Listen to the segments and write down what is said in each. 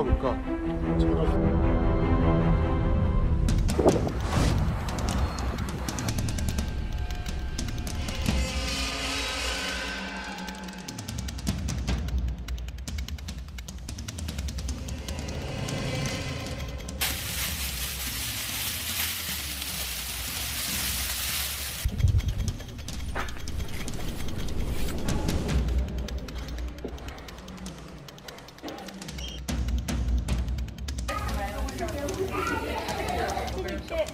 찾아볼까? 저도... いて、はい。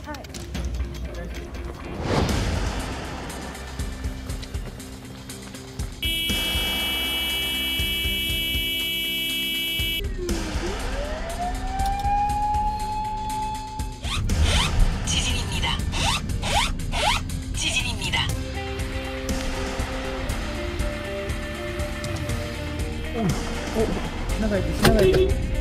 うん、お長いです長いです。